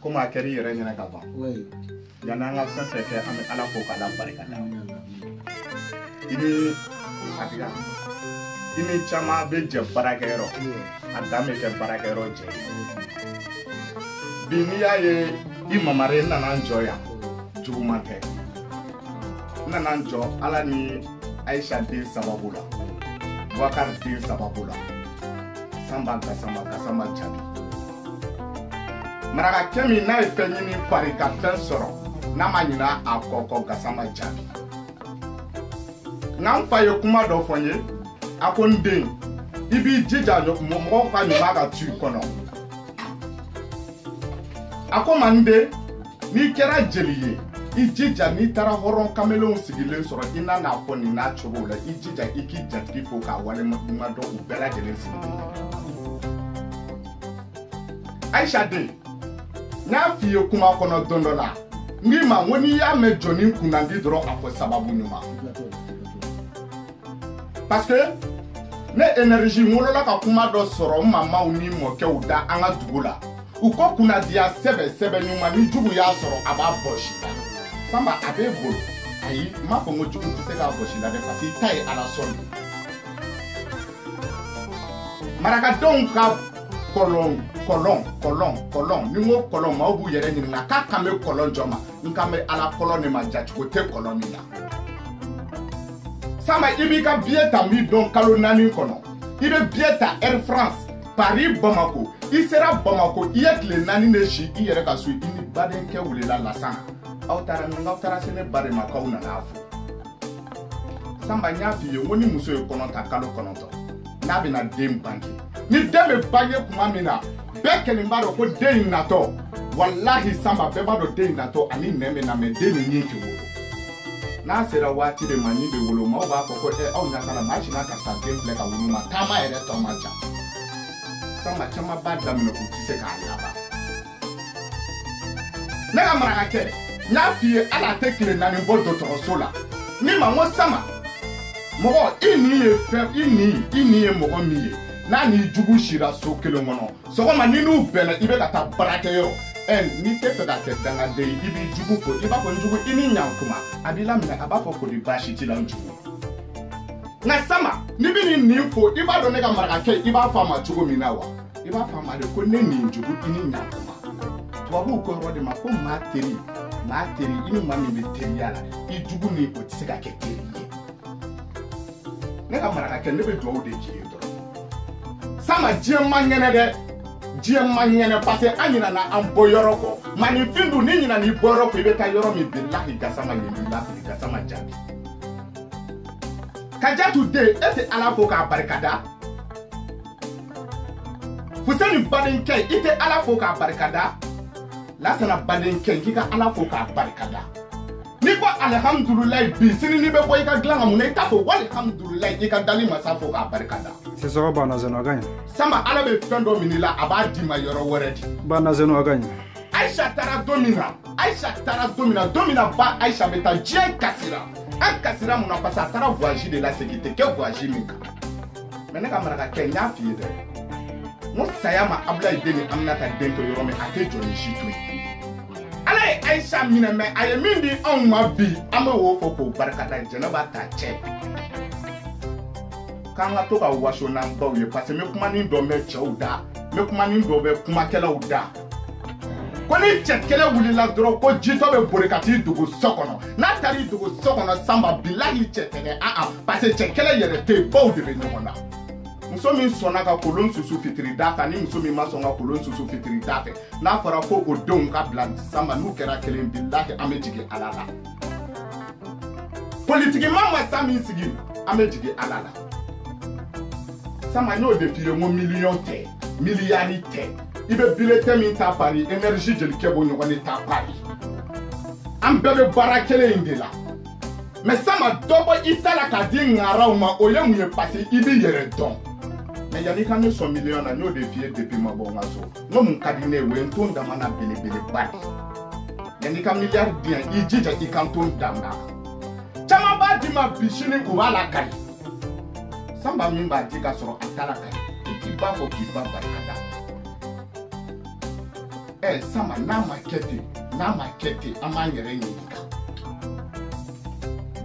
komi a kɛra i yɛrɛ ɲɛna ka ban yanni an ka fɛn fɛn kɛ an bɛ ala fo k'ala barika da i ni fatiga i ni caman bɛ jɛ baarakɛyɔrɔ a dan bɛ kɛ baarakɛyɔrɔ jɛ bi n'i y'a ye i mamari n nana n jɔ yan juguman tɛ n nana n jɔ ala ni ayisa den sababu la bubakari den sababu la sanba gasama gasama jaabi marakacɛ min n'a ye fɛn ɲini pari ka fɛn sɔrɔ n'a ma ɲina a kɔ kɔ gasa ma jaabi nka n fa ye kuma dɔ fɔ n ye a ko n den i b'i jija mɔgɔw ka ɲuman ka tu i kɔnɔ a ko ma n den n'i kɛra jeli ye i jija n'i taara hɔrɔn kamelenw sigilen sɔrɔ i na n'a fɔ nin n'a cogow la i jija i k'i jatigi fo k'a waleɲuman dɔn u bɛɛ lajɛlen sigilen ayisa den n y'a f'i ye kuma kɔnɔ don dɔ la n k'i ma n ko n'i y'a mɛn jɔni kunnandi dɔrɔn a fɔ sababu ɲuman parce que ne energie n wolola ka kuma dɔ sɔrɔ n mamaw ni mɔkɛw da an ka dugu la u ko kunnadiya sɛbɛ sɛbɛ ɲuman ni jugu y'a sɔrɔ a b'a bɔsi la sanba a b'e bolo ayi n m'a fɔ n ko jugu tɛ se k'a bɔsi la dɛ parce que i ta ye ala sɔn de ye marakadenw ka kɔlɔn kɔlɔn kɔlɔn kɔlɔn ni n ko kɔlɔn maaw b'u yɛrɛ ɲininka k'a kan bɛ kɔlɔn jɔ ma n kan bɛ ala kɔlɔn de ma jacogo tɛ kɔlɔn min na sama i b'i ka biye ta min dɔn kalo naani kɔnɔ i bɛ biye ta air france paris bamako i sera bamako i ye tile naani de si i yɛrɛ ka so i ni badenkɛ wulila lasan aw taara min aw taara se ne ba de ma k'aw nana a fo sanba n y'a f'i ye ko ni muso ye kɔnɔ ta kalo kɔnɔntɔn n'a bɛna den bange ni den bɛ bange tuma min na bɛɛ kelen b'a dɔn ko den in natɔ walahi sanba bɛɛ b'a dɔn den in natɔ ani nɛn bɛ na mɛ den ni ɲin tɛ wolo n'a sera waati de ma ɲin bɛ wolo maaw b'a fɔ ko ɛ aw ɲagara maa si n'a karisa den filɛ ka wolo ma taama yɛrɛ tɔ man ca sanba caman b'a daminɛ u tɛ se k'a laban ne ka maraka tɛ n y'a f'i ye hali a tɛ tile naani bɔ dɔgɔtɔrɔso la ne ma n ko sama mɔgɔ i ni ye fɛn i ni i ni ye mɔgɔ min ye n'a n'i jugu sira so kelen kɔnɔ sɔgɔma ni n'u bɛnna i bɛ ka taa baarakɛ yɔrɔ ɛ n'i tɛ fɛ ka kɛ dangaden ye i b'i jugu ko i b'a fɔ n jugu i ni ɲankuma a b'i laminɛ a b'a fɔ ko ni baasi t'i la n jugu nka sama n'i bɛ nin nin fo i b'a dɔn ne ka maraka kɛ i b'a fɔ a ma cogo min na wa i b'a faamu de ko ne nin jogo i ni ɲa kuma tubabuw ko yɔrɔ de ma ko maa teri maa teri i ni maa min bɛ teriya la i jugu ni o tɛ se ka kɛ teri ye ne ka maraka kɛ ne bɛ dugawu de k'i ye dɔrɔn sama diɲɛ man kɛnɛ dɛ diɲɛ man kɛnɛ parce que an ɲinana an bɔ yɔrɔ kɔ maninfin dun n'i ɲinana i bɔ yɔrɔ kɔ i bɛ taa yɔrɔ min bilahi gasa ma ɲɛ b'i la fili gasa ma jaabi ka jatu den e tɛ ala fo k'a barikada fuseni badenkɛ i tɛ ala fo k'a barikada lasana badenkɛ k'i ka ala fo k'a barikada n'i ko alihamudululayi bi sini n'i bɛ bɔ i ka dilan ka mun na i t'a fɔ walihamudululayi i ka dali masa fo k'a barikada sisɔgɔ banna zɛnɔ a ka ɲi sama ala bɛ fɛn dɔ min i la a b'a d'i ma yɔrɔ wɛrɛ de banna zɛnɔ a ka ɲi ayisa taara don min na ayisa taara don min na don min na ba ayisa bɛ taa diɲɛ kasira an kasira mun na parce que a taara voyage de la segin tɛ kɛ voyage min kan mɛ ne ka maraka kɛ n y'a f'i ye dɛ n ko saya ma abulayi den ni aminata den to yɔrɔ min a tɛ jɔ ni si to ye ala ye ayisa minɛ mɛ a ye min di anw ma bi an bɛ o fɔ k'o barikada jɛnɛba t'a cɛ k'an ka to ka waso n'an baw ye parce que n bɛ kumanin dɔ mɛn cɛw da n bɛ kumanin dɔ bɛ kumakɛlaw da ko ni cɛ kɛlɛ wulila dɔrɔn ko jitɔ bɛ boli ka t'i dogo so kɔnɔ n'a taara i dogo so kɔnɔ sanba bilahi cɛ tɛgɛ aa parce que cɛ kɛlɛ yɛrɛ tɛ yen baw de bɛ ɲɔgɔn na muso min sɔnna ka kolon susu fitiri da fɛ ani muso min ma sɔn ka kolon susu fitiri da fɛ n'a fɔra ko o denw ka bila sanba n'u kɛra kelen bilahi an bɛ jigin ala la politikima ma sa min sigi an bɛ jigin ala la sanba n y'o de f'i ye n ko miliyɔn tɛ miliyari tɛ i bɛ biletɛ min ta pari energi jelikɛ b'o ɲɔgɔn de ta pari an bɛɛ bɛ baara kelen in de la mɛ sama dɔ bɔ i ta la k'a di ŋaraw ma o ye mun ye pase i b'i yɛrɛ dɔn mɛ yanni ka ne sɔn miliyɔn na n y'o de f'i ye depi ma bɔ n ka so n ko mun ka di ne ye o ye n to n dama na belebeleba de yanni ka miliyari di yan i jija i ka n to n dan na caman b'a di ma bi sini u b'a lakari sanba min b'a di ka sɔrɔ a t'a la ka i t'i ba fɔ k'i ba barika da ɛ eh, sanba n'a ma kɛ ten n'a ma kɛ ten an b'an yɛrɛ ɲininka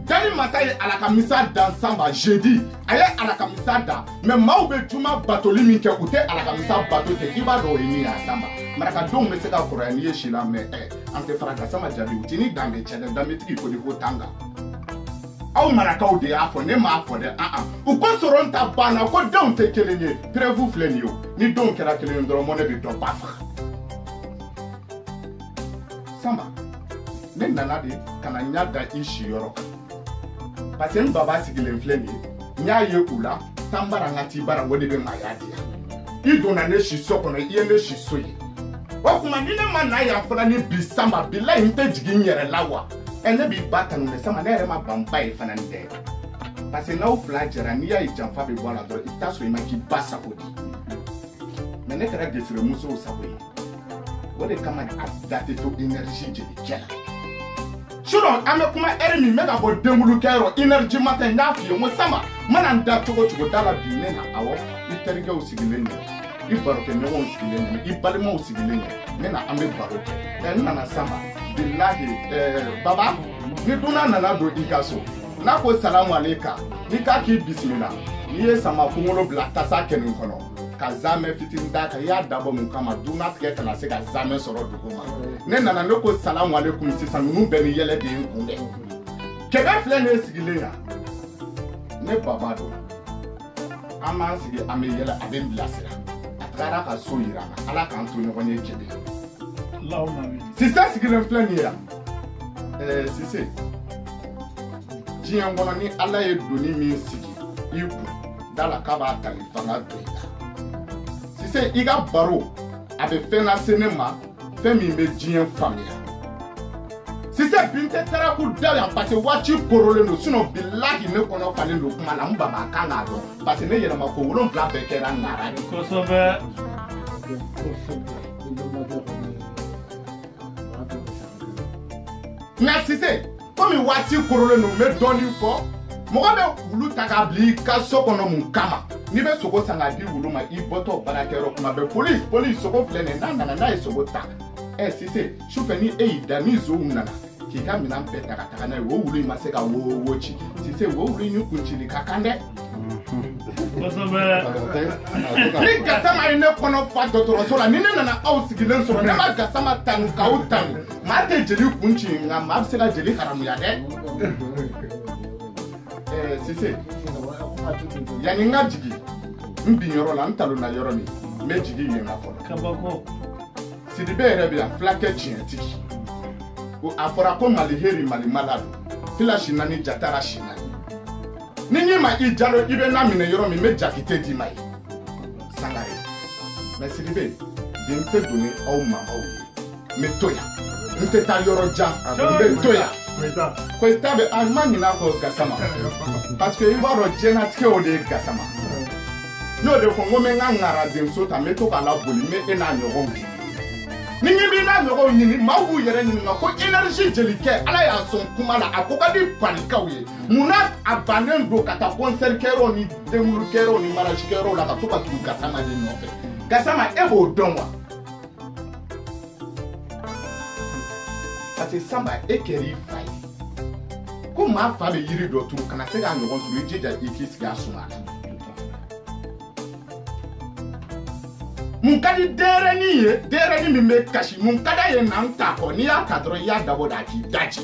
dani masa ye ala ka misa dan sanba jeudi a ye ala ka misa dan mɛ maaw bɛ juma batoli min kɛ u tɛ ala ka misa bato ten i b'a dɔn o ye min ye a sanba marakadenw bɛ se ka kɔrɔya n'i ye si la mɛ ɛ eh, an tɛ fara ka sanba jaabi u tɛ ni danbe cɛ dɛ danbetigi ko de ko tanga aw marakaw de y'a fɔ ne m'a fɔ dɛ an ah, an ah. u ko sɔrɔ n ta banna ko denw tɛ kelen ye prɛvu filɛ nin ye o ni denw kɛra kelen ye dɔrɔn mɔnɛ bɛ dɔ ba faga sanba ne nana de ka na n y'a da i si yɔrɔ kan parce que n baba sigilen filɛ nin ye n y'a ye u la tan bara n ka t'i bara o de bɛ maaya di yan i donna ne si so kɔnɔ i ye ne si so ye o tuma ni ne ma na yan fana ni bi sanba bilayi n tɛ jigin n yɛrɛ la wa ɛ ne b'i ba tanu mɛ sama ne yɛrɛ ma ban ba ye fana nin tɛ parce que n'aw fila jɛra n'i y'a ye janfa bɛ bɔ a la dɔrɔn i bɛ taa sɔrɔ i ma k'i ba sago di mɛ ne kɛra gesere musow sago ye o de kama a da tɛ to énergie jeli cɛ la sinɔn an bɛ kuma ɛri min bɛ ka bɔ denwulukɛyɔrɔ énergie matin n y'a f'i ye n ko sama n mana n da cogo cogo da la bi ne na awɔ i terikɛw sigilen don i barokɛɲɔgɔnw sigilen don i balimaw sigilen don ne na an bɛ baro kɛ ɛ n nana sama bilahi ɛɛ baba ni dunan nana don i ka so n'a ko salamu ale kan n'i k'a k'i bisimila n'i ye sama kunkolo bila tasa kɛnɛ kɔnɔ ka zamɛ fitini d'a kan i y'a dabɔ mun kama dunan tigɛ kana se ka zamɛ sɔrɔ dugu ma ne nana ne ko salamu ale kun sisan ninnu bɛɛ ni yɛlɛ de ye n kunbɛn kɛmɛ filɛ ne sigilen yan ne baba don an b'an sigi an bɛ yɛlɛ a bɛ n bilasira a tagara ka so yira n na ala k'an to ɲɔgɔn ye jɛbi sise sigilen filɛ nin ye yan ɛɛ sise diɲɛ kɔnɔ ni ala ye doni min sigi i kun da la k'a b'a tali fanga don i la sise i ka baro a bɛ fɛn lase ne ma fɛn min bɛ diɲɛ faamuya sise binte taara k'u da yan parce que waati korolen don sinɔn bilahi ne kɔnɔ falen don kuma la n baba kan k'a dɔn parce que ne yɛlɛma ko wolonwula bɛɛ kɛra nara de kosɛbɛ nka sise komi waati korolen don n bɛ dɔɔnin fɔ mɔgɔ bɛ wulu ta k'a bila i ka so kɔnɔ mun kama n'i bɛ sogo san k'a di wulu ma i bɔtɔ baarakɛyɔrɔ kuma bɛɛ polisi polisi sogo filɛ nin ye n'a nana n'a ye sogo ta ɛ sise sufɛ ni e y'i da ni zow nana k'i ka minɛn bɛɛ ta ka taga n'a ye o wulu in ma se ka wo wo ci sise o wulu in ni kun cili ka kan dɛ. ni gasama ye ne kɔnɔ fa dɔgɔtɔrɔso la ni ne nana aw sigilen sɔrɔ ne ma gasama tanu k'aw tanu maa tɛ jeli kun ci nka maa bɛ se ka jeli haramuya dɛ ɛɛ sise yanni n ka jigin n bin yɔrɔ la n talonna yɔrɔ min n bɛ jigin yen ka fɔlɔ kabako sidibe yɛrɛ bɛ yan fulakɛ tiɲɛtigi o a fɔra ko mali heri mali mala don fila si naani jatara si naani ni n'i ma i jalo i bɛ na minɛ yɔrɔ min n bɛ jakite d'i ma ye sangare mɛ sidibe bin tɛ doni aw mamaw ye n bɛ to yan n tɛ taa yɔrɔ jan n bɛ to yan koyita bɛ a ma ɲinɛ a kɔ gasama parce que i b'a dɔn diɲɛlatigɛ o de ye gasama n y'o de fɔ n ko n bɛ n ka ŋaradenso ta n bɛ to k'a laboli n bɛ e n'a ɲɔgɔnw ɲini ni min b'i n'a ɲɔgɔnw ɲini maaw b'u yɛrɛ ɲininka ko énergie jeli kɛ ala y'a sɔn kuma la a ko ka di balikaw ye mun na a bannen don ka taa concert kɛyɔrɔw ni denwulu kɛyɔrɔw ni maraji kɛyɔrɔw la ka to ka tugu gasama de nɔfɛ gasama e b'o dɔn wa parce que sanba e kɛra i fa ye ko maa fa bɛ yiri dɔ turu kana se k'a ɲɔgɔn turu i jija i k'i sigi a suma la mun ka di denyɛrɛnin ye denyɛrɛnin min bɛ kasi mun ka d'a ye na n ta kɔ n'i y'a ta dɔrɔn i y'a dabɔ da a k'i daji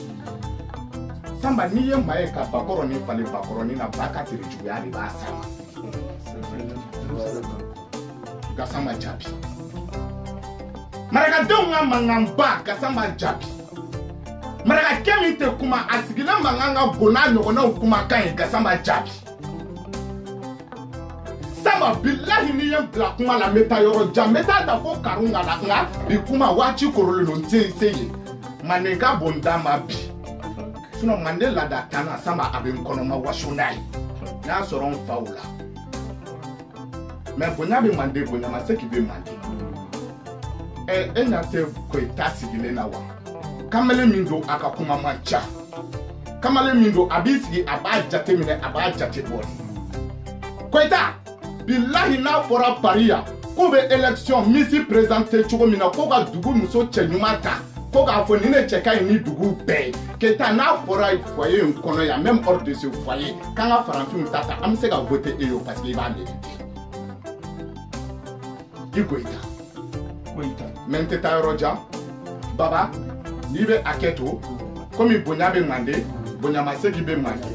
sanba n'i ye maa ye ka bakɔrɔnin falen bakɔrɔnin na ba ka tere juguya de b'a sama gasama jaabi marakadenw ka mankanba gasama jaabi marakakɛ min tɛ kuma a sigila mankan ka bon n'a ɲɔgɔnnaw kumakan ye gasama jaabi sama bilahi n'i ye n bila kuma la n bɛ taa yɔrɔ jan n bɛ taa ta fo karun ka la nka bi kuma waati korolen don n tɛ n se yen manden ka bon da ma bi sinɔn manden laada tan na sama a bɛ n kɔnɔma waso n'a ye n'a sɔrɔ n faw la mɛ bonya bɛ manden bonya ma se k'i bɛ manden ɛ e ɲa tɛ koyita sigilen na wa kamalen min don a ka kuma man ca kamalen min don a b'i sigi a b'a jate minɛ a b'a jate bɔ koyita bilahi n'a fɔra pari yan k'u bɛ election misi perezante cogo min na ko ka dugu muso cɛ ɲuman ta ko k'a fɔ nin de cɛ ka ɲi ni dugu bɛɛ ye keyita n'a fɔra foyer in kɔnɔ yan même hors de ce foyer k'an ka faranfinw ta ta an bɛ se ka vote e ye parce que i b'a meri i goyita goyita mɛ n tɛ taa yɔrɔ jan baba n'i bɛ a kɛ to komi bonya bɛ mande bonyamasegi bɛ mande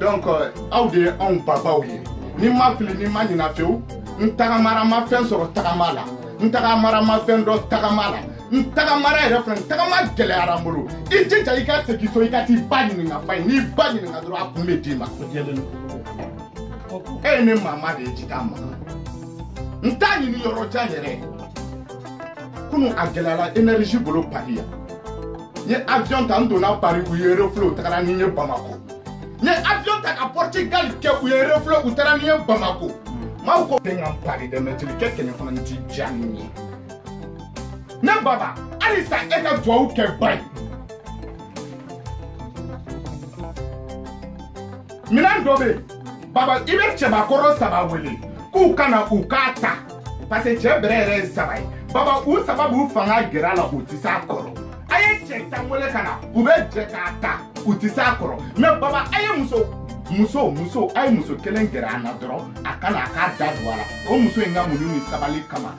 donc euh, aw de ye anw babaw ye ni n ma fili ni n ma ɲina fewu n tagamara ma fɛn sɔrɔ tagama la n tagamara ma fɛn dɔ tagama la n tagamara yɛrɛ filɛ n tagama gɛlɛyara n bolo i jija i ka segin so i ka t'i ba ɲininka ba ye n'i ba ɲininka dɔrɔn a kun bɛ d'i ma e ye ne mama de ye jita ma n t'a ɲini yɔrɔ jan yɛrɛ kunu a gɛlɛyara energie bolo pari yan n ye avion ta n donna pari u ye refle u tagara ni n ye bamakɔ n ye avion ta ka portugal kɛ u ye refle u taara ni n ye bamakɔ n b'a fɔ ko bɛnkan pari dɛ mɛtiri kɛ kɛmɛ fana n ti diya ni ye ne baba halisa e ka duwawu kɛ ba ye minɛn dɔ bɛ yen baba i bɛ cɛbakɔrɔ saba wele k'u ka na u k'a ta parce que cɛ bɛrɛ yɛrɛ ye saba ye baba u saba b'u fanga gɛrɛ a la u tɛ s'a kɔrɔ a ye cɛ tan wele ka na u bɛ jɛ k'a ta u tɛ s'a kɔrɔ mɛ baba a ye muso muso muso a ye muso kelen gɛrɛ a na dɔrɔn a kana a k'a da don a la o muso in ka muɲu ni sabali kama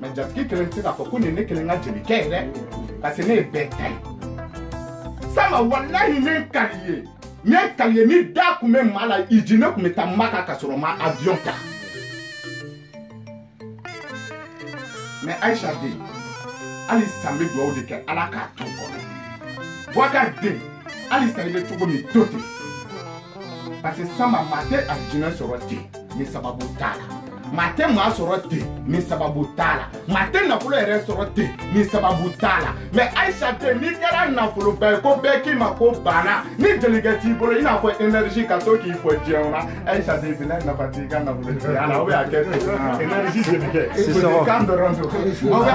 mɛ jatigi kelen tɛ se k'a fɔ ko nin ye ne kelen ka jelikɛ ye dɛ parce que ne ye bɛɛ ta ye sama walahi ne kari ye ne kari ye ni da tun bɛ maa la i ji ne tun bɛ taa maka ka sɔrɔ ma avion ta mɛ ayisa den hali san bɛ dugawu de kɛ ala k'a to kɔnɔ bɔka den hali san i bɛ cogo min to ten parce que sama maa tɛ a jinɛ sɔrɔ ten ni sababu t'a la maa tɛ maa sɔrɔ ten ni sababu t'a la maa tɛ nafolo yɛrɛ sɔrɔ ten ni sababu t'a la mɛ ayisa tɛ n'i kɛra nafoloba ye ko bɛɛ k'i ma ko banna ni jelikɛ t'i bolo i n'a fɔ énergie ka to k'i fɔ diɲɛ na ayisa tɛ bila nafa t'i ka nafolo tiɲɛ a la o bɛ a kɛ ten énergie jelikɛ kan dɔrɔn don.